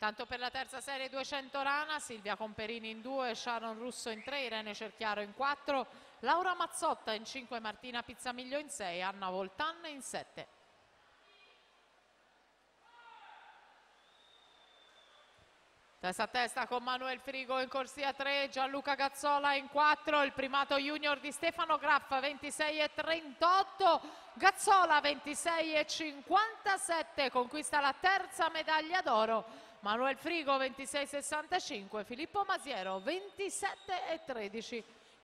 Tanto per la terza serie 200 Rana, Silvia Comperini in 2, Sharon Russo in 3, Irene Cerchiaro in 4, Laura Mazzotta in 5, Martina Pizzamiglio in 6, Anna Voltan in 7. Testa a testa con Manuel Frigo in corsia 3, Gianluca Gazzola in 4, il primato junior di Stefano Graffa 26 e 38, Gazzola 26 e 57, conquista la terza medaglia d'oro, Manuel Frigo 26 e 65, Filippo Masiero 27 e 13.